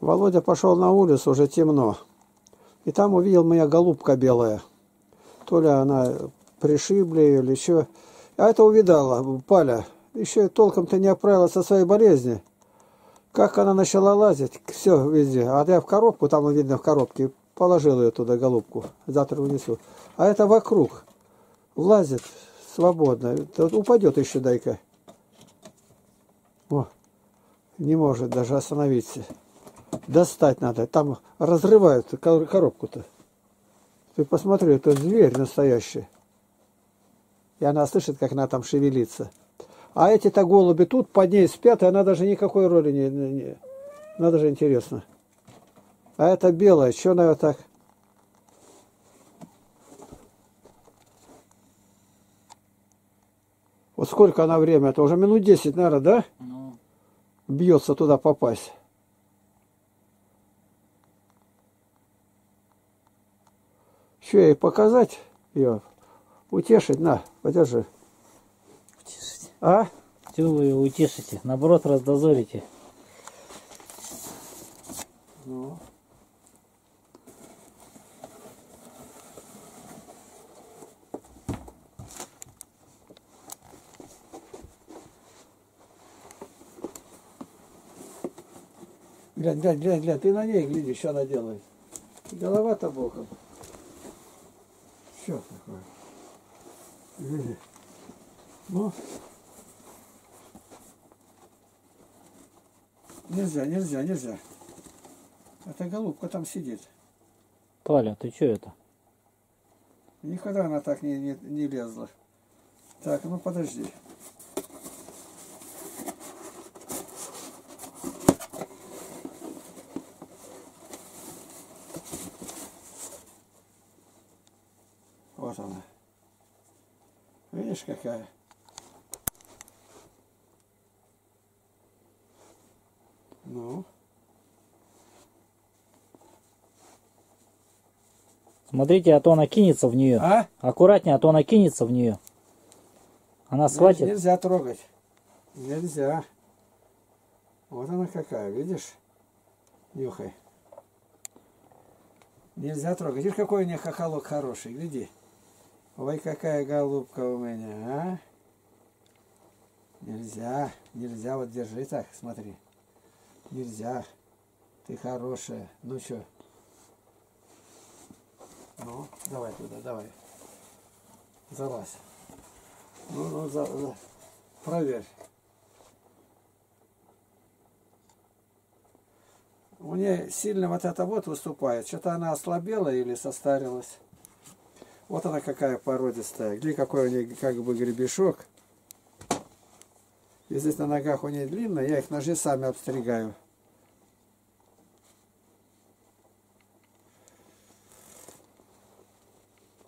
Володя пошел на улицу, уже темно. И там увидел моя голубка белая. То ли она пришибли или еще. А это увидала, Паля. Еще толком-то не оправилась от своей болезни. Как она начала лазить, все везде. А я в коробку, там видно в коробке, положил ее туда, голубку. Завтра унесу. А это вокруг. Лазит свободно. Тут упадет еще, дай-ка. О, не может даже остановиться. Достать надо. Там разрывают коробку-то. Ты посмотри, это зверь настоящий. И она слышит, как она там шевелится. А эти-то голуби тут под ней спят, и она даже никакой роли не... не надо же интересно. А это белая, что она так? Вот сколько она время? Это уже минут 10, наверное, да? Ну. Бьется туда попасть. Что ей показать ее? Утешить? На, подержи. Утешите. А? Чего вы ее утешите? Наоборот, раздозорите. Ну. Глянь, глянь, глянь, глянь, ты на ней гляди, что она делает. Голова-то боком. Что такое? Гляди. Ну. Нельзя, нельзя, нельзя. Эта голубка там сидит. Паля, ты что это? Никогда она так не, не, не лезла. Так, ну подожди. Вот она. Какая? Ну. Смотрите, а то она кинется в нее. А? Аккуратнее, а то она кинется в нее. Она схватит. Нельзя трогать. Нельзя. Вот она какая, видишь? Нюхай. Нельзя трогать. Видишь, какой у нее хохолок хороший, гляди. Ой, какая голубка у меня, а? Нельзя, нельзя, вот держи так, смотри. Нельзя. Ты хорошая. Ну что? Ну, давай туда, давай. Залазь. Ну, ну, за, за. проверь. У нее сильно вот это вот выступает. Что-то она ослабела или состарилась. Вот она какая породистая. Где какой у нее как бы гребешок. И здесь на ногах у нее длинная, я их ножи сами обстригаю.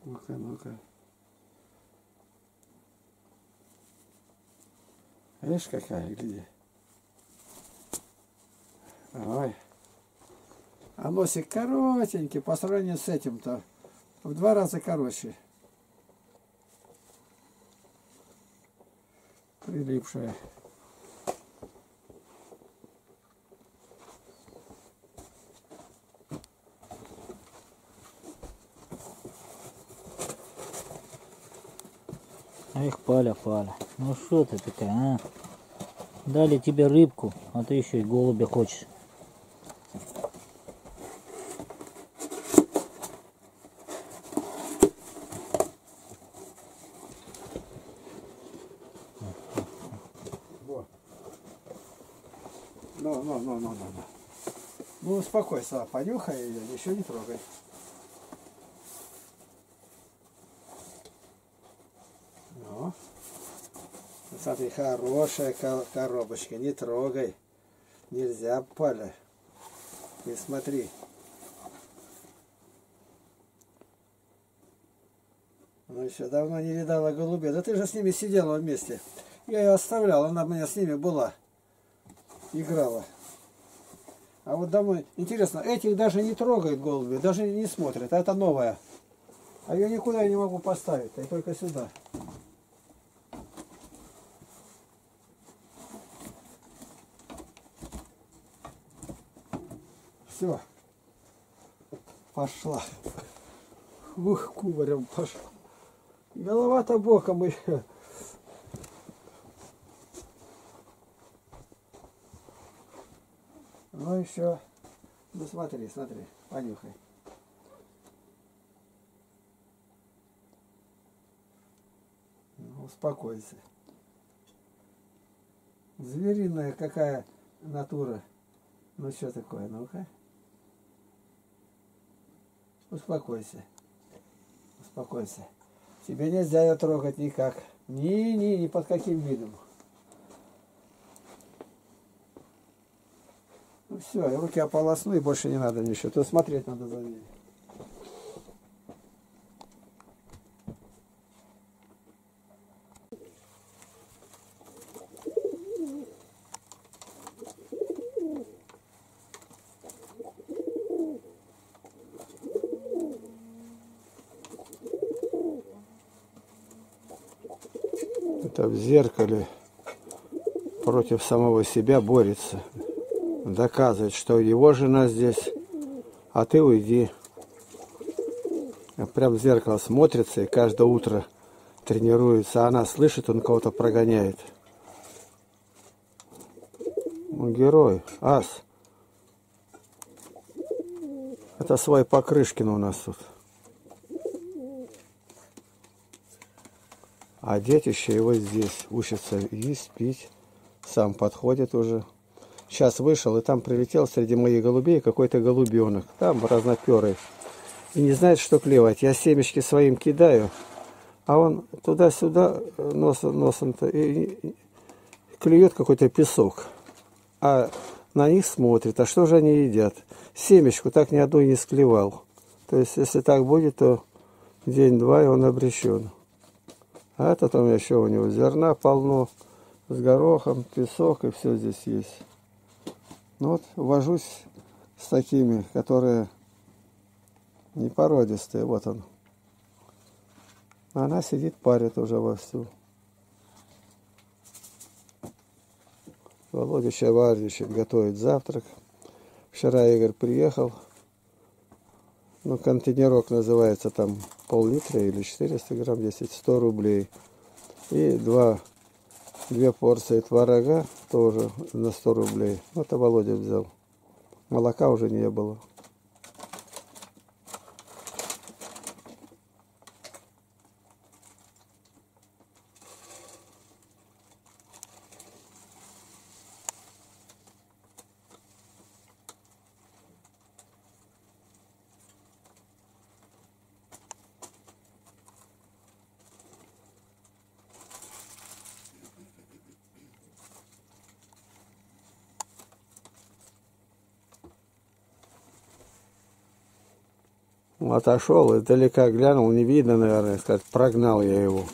Ну-ка, ну-ка. Видишь, какая, гляди. Ой. А носик коротенький по сравнению с этим-то. В два раза короче. Прилипшая. Эх, Паля, Паля, ну что ты такая, а? Дали тебе рыбку, а ты еще и голубя хочешь. Ну, ну, ну, ну, ну, ну. Ну, успокойся, понюхай ее, еще не трогай. Ну. Смотри, хорошая коробочка, не трогай. Нельзя, Поля. Не смотри. Ну еще давно не видала голубей. Да ты же с ними сидела вместе. Я ее оставлял, она у меня с ними была играла. А вот домой, интересно, этих даже не трогают голуби, даже не смотрят, а это новая. А ее никуда я не могу поставить, а только сюда. Все. Пошла. Ух, кубарем пошла. Голова-то боком еще. Ну еще. Ну смотри, смотри, понюхай. Ну, успокойся. Звериная какая натура. Ну что такое, ну-ка. Успокойся. Успокойся. Тебе нельзя ее трогать никак. Ни-ни, ни под каким видом. Ну все, руки ополосну и больше не надо ничего. То смотреть надо за ней. Это в зеркале против самого себя борется. Доказывает, что его жена здесь, а ты уйди. Прям в зеркало смотрится и каждое утро тренируется. Она слышит, он кого-то прогоняет. Он герой, ас. Это свой Покрышкин у нас тут. А детище его здесь учится есть, пить. Сам подходит уже. Сейчас вышел, и там прилетел среди моих голубей какой-то голубенок. Там разноперый. И не знает, что клевать. Я семечки своим кидаю, а он туда-сюда носом, носом-то и, и клюет какой-то песок. А на них смотрит, а что же они едят? Семечку так ни одной не склевал. То есть, если так будет, то день-два, и он обречен. А это там еще у него зерна полно, с горохом, песок, и все здесь есть. Ну вот, вожусь с такими, которые не породистые. Вот он. Она сидит, парит уже вовсю. Володя Чавардичев готовит завтрак. Вчера Игорь приехал. Ну, контейнерок называется там пол-литра или 400 грамм, 10, 100 рублей. И два, две порции творога тоже на 100 рублей. Это Володя взял. Молока уже не было. Отошел, издалека глянул, не видно, наверное, сказать, прогнал я его.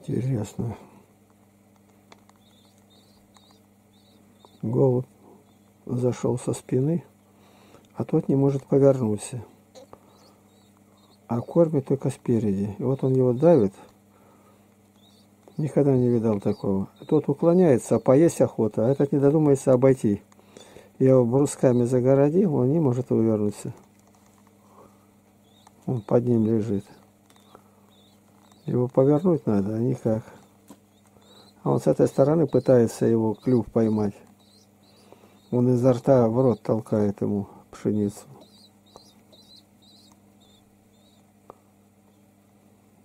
Интересно. Голубь зашел со спины, а тот не может повернуться а кормит только спереди. И вот он его давит. Никогда не видал такого. Тот уклоняется, а поесть охота, а этот не додумается обойти. Я его брусками загородил, он не может вывернуться. Он под ним лежит. Его повернуть надо, а никак. А он с этой стороны пытается его клюв поймать. Он изо рта в рот толкает ему пшеницу.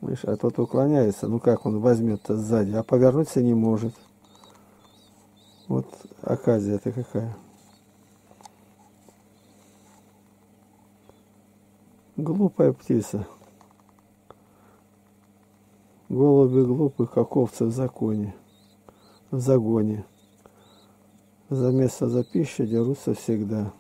Видишь, а тот уклоняется. Ну как он возьмет-то сзади, а повернуться не может. Вот оказия-то какая. Глупая птица. Голуби глупые, как овцы в законе, в загоне. За место за пищу дерутся всегда.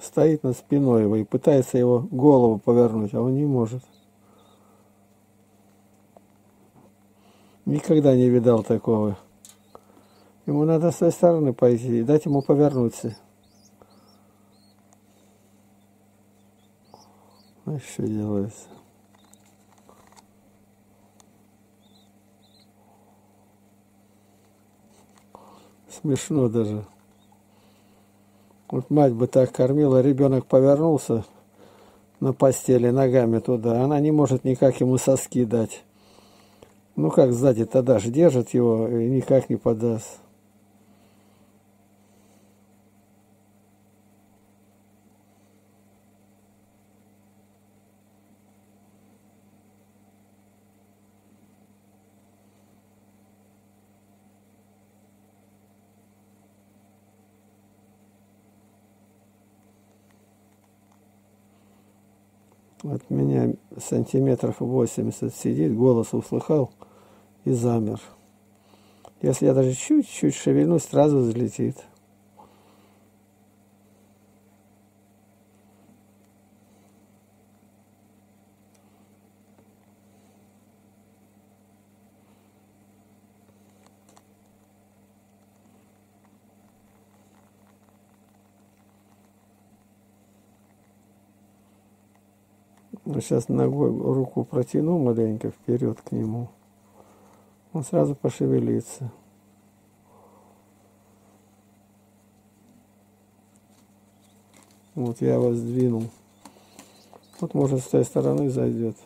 стоит на спиной его и пытается его голову повернуть, а он не может. Никогда не видал такого. Ему надо с той стороны пойти и дать ему повернуться. Ну а что делается? Смешно даже. Вот мать бы так кормила, ребенок повернулся на постели ногами туда, она не может никак ему соски дать. Ну как сзади тогда же держит его и никак не подаст. От меня сантиметров 80 сидит, голос услыхал и замер. Если я даже чуть-чуть шевельнусь, сразу взлетит. Сейчас ногой руку протяну маленько вперед к нему. Он сразу пошевелится. Вот я вас сдвинул. Вот может с той стороны зайдет.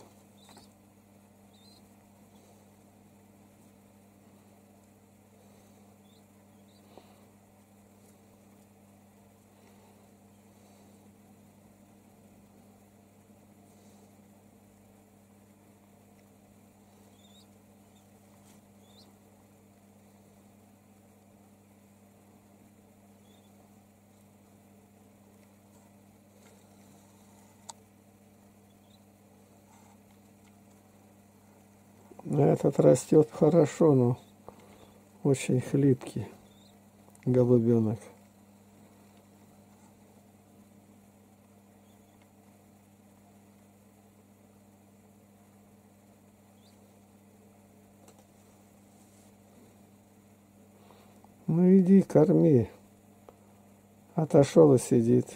Этот растет хорошо, но очень хлипкий голубенок. Ну иди, корми. Отошел и сидит.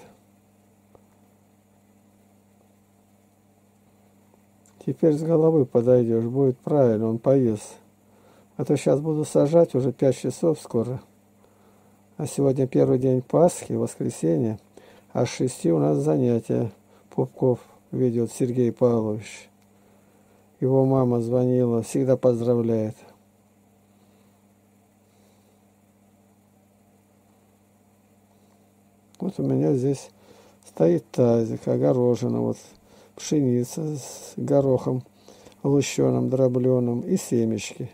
Теперь с головы подойдешь, будет правильно, он поест. А то сейчас буду сажать, уже 5 часов скоро. А сегодня первый день Пасхи, воскресенье, а с 6 у нас занятия. Пупков ведет Сергей Павлович. Его мама звонила, всегда поздравляет. Вот у меня здесь стоит тазик, огорожено, вот пшеница с горохом, лущеным, дробленым и семечки.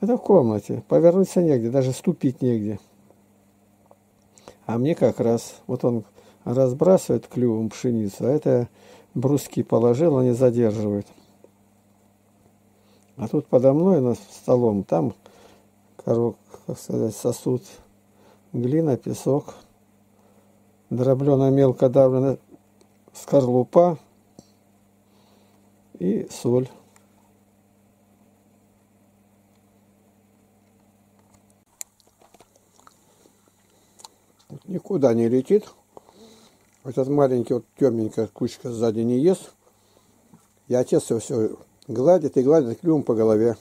Это в комнате. Повернуться негде, даже ступить негде. А мне как раз, вот он разбрасывает клювом пшеницу, а это бруски положил, они задерживают. А тут подо мной над столом, там, корок, как сказать, сосуд, глина, песок, дроблено мелко давлено скорлупа, и соль. Никуда не летит. Этот маленький вот темненькая кучка сзади не ест. И отец его все гладит и гладит клювом по голове.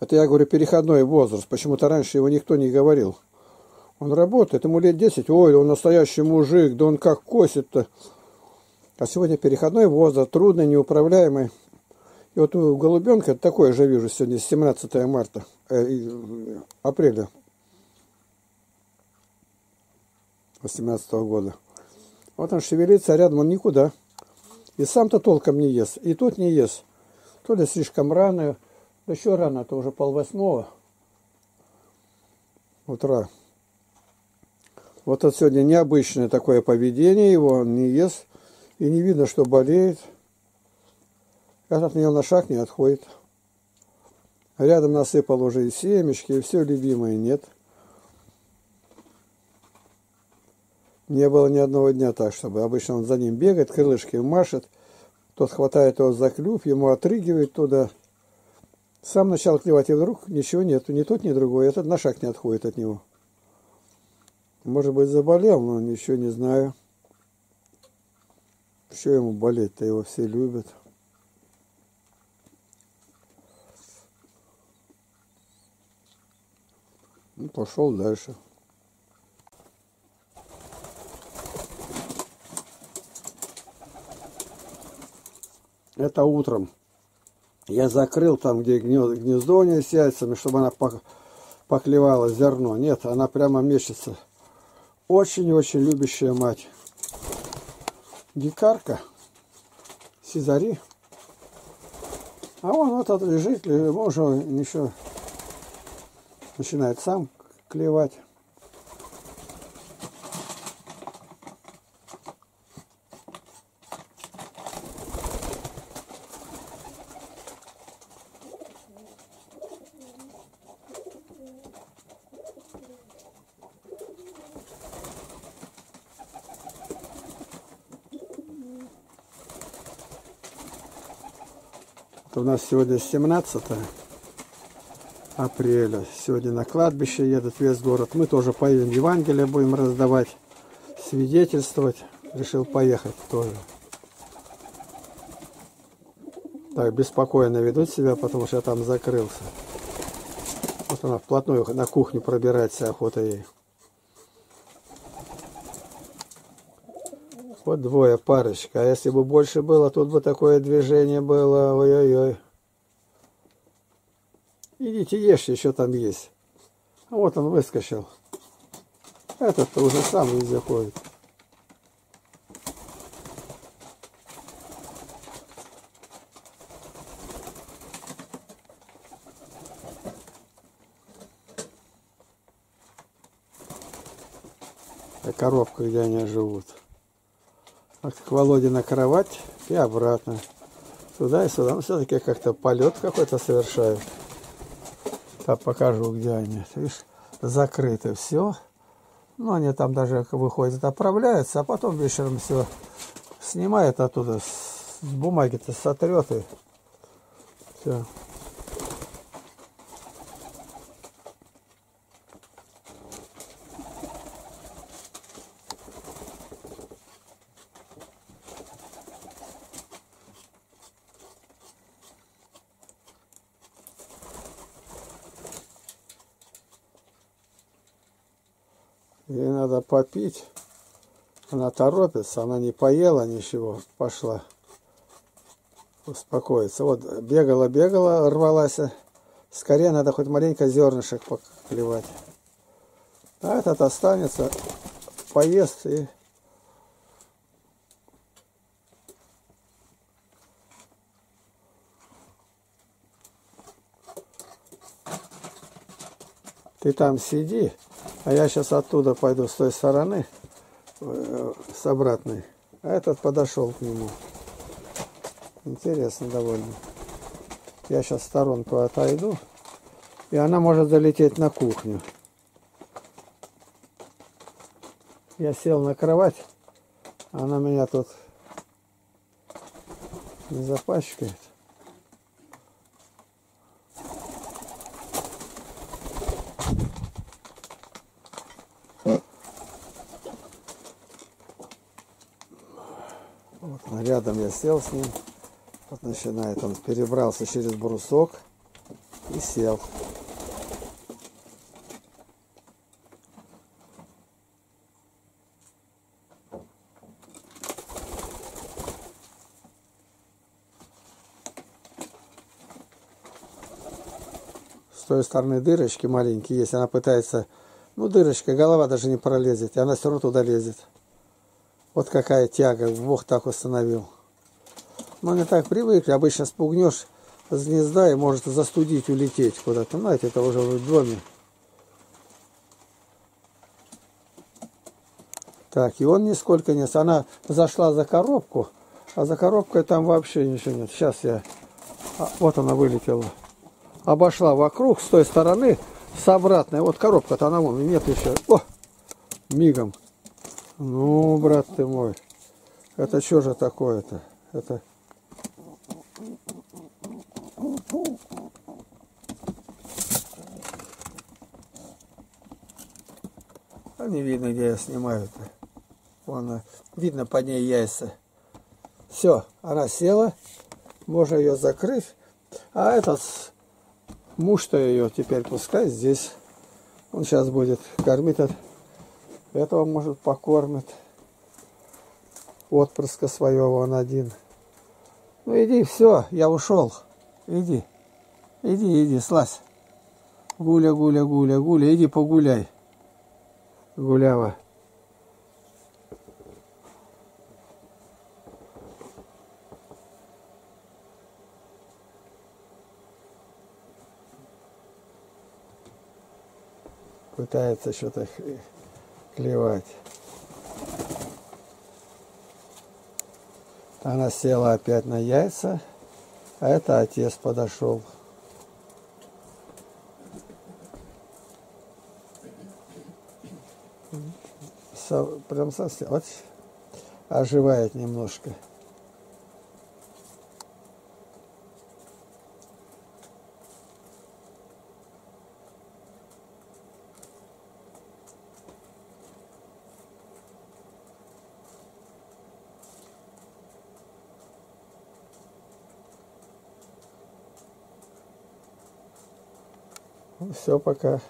Это, я говорю, переходной возраст. Почему-то раньше его никто не говорил. Он работает, ему лет 10. Ой, он настоящий мужик, да он как косит-то. А сегодня переходной возраст, трудный, неуправляемый. И вот у голубенка такое же вижу сегодня, 17 марта, э, апреля 18 года. Вот он шевелится, а рядом он никуда. И сам-то толком не ест, и тут не ест. То ли слишком рано, еще рано, это уже полвосьмого утра. Вот это сегодня необычное такое поведение его, он не ест и не видно, что болеет. Этот от него на шаг не отходит. Рядом насыпал уже и семечки, и все любимое нет. Не было ни одного дня так, чтобы обычно он за ним бегает, крылышки машет, тот хватает его за клюв, ему отрыгивает туда. Сам начал клевать, и вдруг ничего нету, ни тот, ни другой. Этот на шаг не отходит от него. Может быть, заболел, но ничего не знаю. Что ему болеть-то? Его все любят. Ну, пошел дальше. Это утром. Я закрыл там, где гнездо, гнездо у нее с яйцами, чтобы она поклевала зерно. Нет, она прямо мечется. Очень-очень любящая мать. Дикарка. Сизари. А он вот тут лежит, уже еще начинает сам клевать. У нас сегодня 17 апреля. Сегодня на кладбище едут весь город. Мы тоже поедем Евангелие, будем раздавать, свидетельствовать. Решил поехать тоже. Так, беспокойно ведут себя, потому что я там закрылся. Вот она вплотную на кухню пробирается охота ей. Вот двое, парочка. А если бы больше было, тут бы такое движение было. Ой-ой-ой. Идите ешьте, еще там есть. А вот он выскочил. Этот-то уже сам везде ходит. коробка, где они живут. Вот к Володе на кровать и обратно. Сюда и сюда. Но ну, все-таки как-то полет какой-то совершают. Так покажу, где они. Видишь, закрыто все. Ну, они там даже выходят, отправляются, а потом вечером все снимает оттуда, с бумаги-то сотрет и все. Ей надо попить. Она торопится, она не поела ничего, пошла успокоиться. Вот бегала, бегала, рвалась. Скорее надо хоть маленько зернышек поклевать. А этот останется, поест и... Ты там сиди, а я сейчас оттуда пойду, с той стороны, э, с обратной. А этот подошел к нему. Интересно довольно. Я сейчас в сторонку отойду. И она может залететь на кухню. Я сел на кровать. Она меня тут не запачкает. Рядом я сел с ним. Вот начинает он, перебрался через брусок и сел. С той стороны дырочки маленькие есть, она пытается, ну дырочка, голова даже не пролезет, и она все равно туда лезет. Вот какая тяга, Бог так установил. Мы не так привыкли, обычно спугнешь с гнезда и может застудить, улететь куда-то. Знаете, это уже в доме. Так, и он нисколько нет. Она зашла за коробку, а за коробкой там вообще ничего нет. Сейчас я... А, вот она вылетела. Обошла вокруг с той стороны, с обратной. Вот коробка-то она вон, нет еще. О, мигом. Ну, брат ты мой, это что же такое-то? Это... А не видно, где я снимаю-то. Вон, видно под ней яйца. Все, она села, можно ее закрыть. А этот муж-то ее теперь пускай здесь. Он сейчас будет кормить. от- Этого, может, покормит. Отпрыска своего он один. Ну иди, все, я ушел. Иди. Иди, иди, слазь. Гуля, гуля, гуля, гуля, иди погуляй. Гулява. Пытается что-то клевать. Она села опять на яйца, а это отец подошел. Со- прям совсем, вот, оживает немножко. Все, пока.